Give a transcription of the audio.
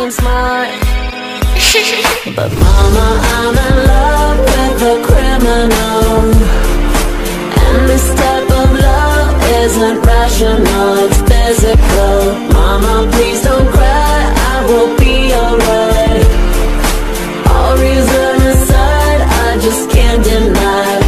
seems smart But mama, I'm in love with a criminal. And this type of love isn't rational, it's physical. Mama, please don't cry, I will be alright. All reason aside, I just can't deny.